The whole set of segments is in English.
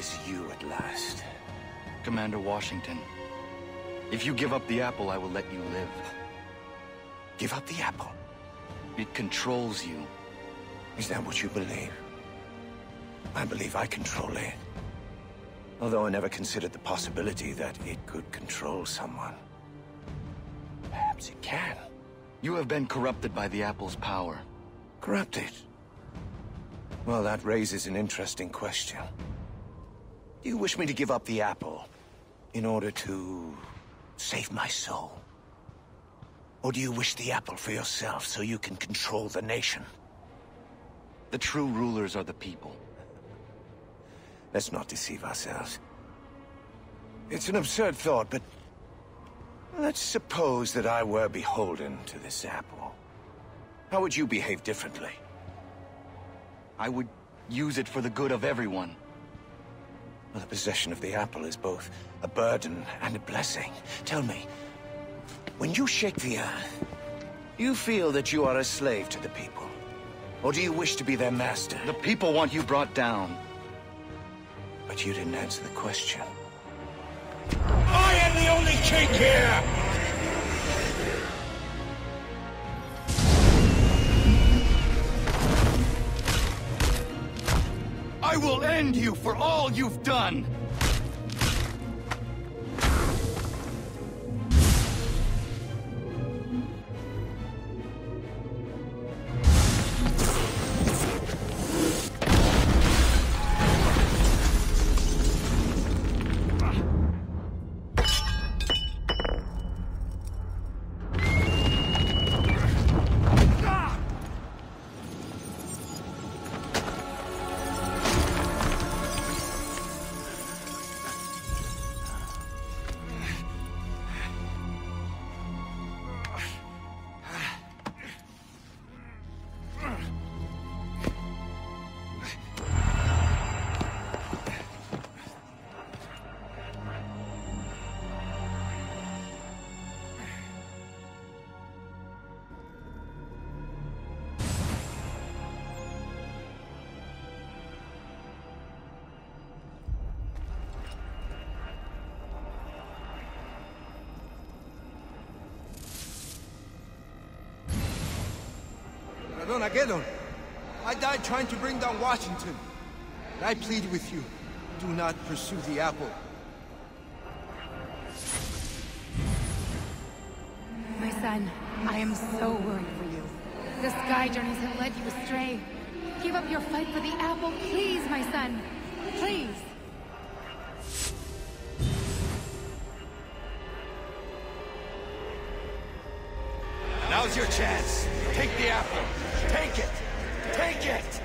is you at last. Commander Washington, if you give up the apple, I will let you live. Give up the apple? It controls you. Is that what you believe? I believe I control it. Although I never considered the possibility that it could control someone. Perhaps it can. You have been corrupted by the apple's power. Corrupted? Well, that raises an interesting question. Do you wish me to give up the apple in order to save my soul? Or do you wish the apple for yourself so you can control the nation? The true rulers are the people. Let's not deceive ourselves. It's an absurd thought, but... Let's suppose that I were beholden to this apple. How would you behave differently? I would use it for the good of everyone. Well, the possession of the apple is both a burden and a blessing. Tell me, when you shake the earth, you feel that you are a slave to the people? Or do you wish to be their master? The people want you brought down. But you didn't answer the question. I am the only king here! You for all you've done! Armageddon. I died trying to bring down Washington. And I plead with you, do not pursue the apple. My son, I am so worried for you. The sky journeys have led you astray. Give up your fight for the apple, please, my son. Please. Now's your chance. Take the apple. Take it. Take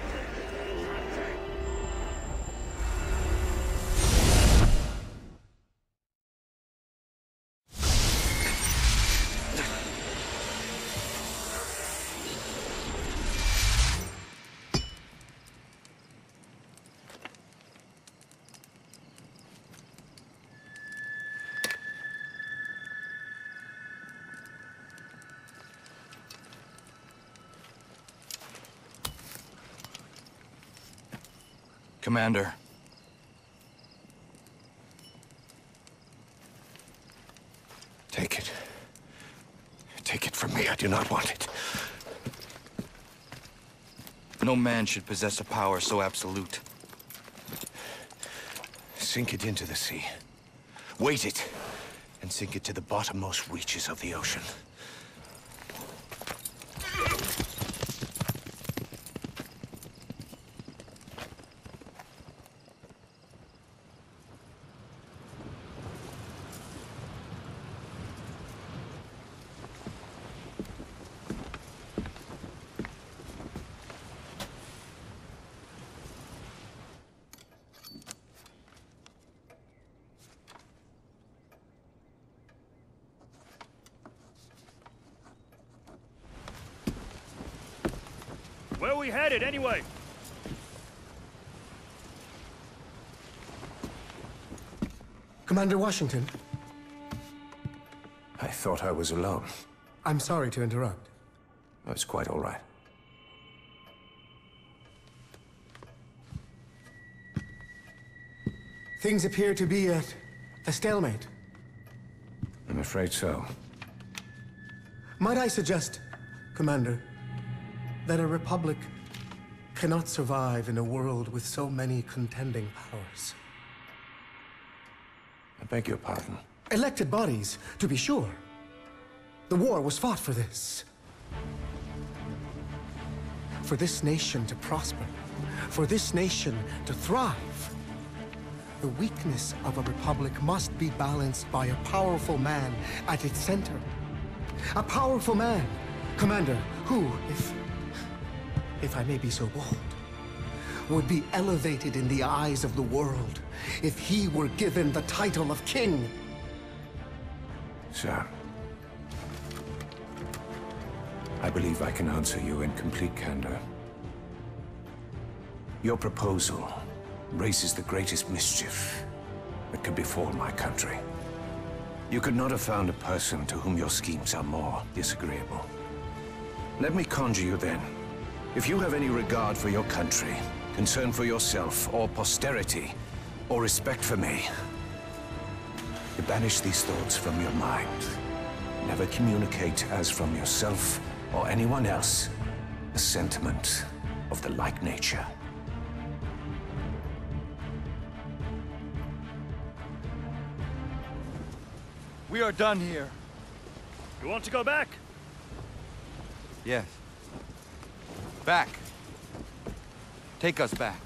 Commander. Take it. Take it from me. I do not want it. No man should possess a power so absolute. Sink it into the sea. Weight it, and sink it to the bottommost reaches of the ocean. Where are we headed, anyway? Commander Washington, I thought I was alone. I'm sorry to interrupt. Oh, it's quite all right. Things appear to be at a stalemate. I'm afraid so. Might I suggest, Commander, that a republic cannot survive in a world with so many contending powers? I beg your pardon. Elected bodies, to be sure. The war was fought for this. For this nation to prosper. For this nation to thrive. The weakness of a republic must be balanced by a powerful man at its center. A powerful man, Commander, who, if... if I may be so bold, would be elevated in the eyes of the world if he were given the title of king. Sir. I believe I can answer you in complete candor. Your proposal raises the greatest mischief that can befall my country. You could not have found a person to whom your schemes are more disagreeable. Let me conjure you then. If you have any regard for your country, concern for yourself or posterity, or respect for me, you banish these thoughts from your mind. Never communicate as from yourself or anyone else a sentiment of the like nature. We are done here. You want to go back? Yes. Back. Take us back.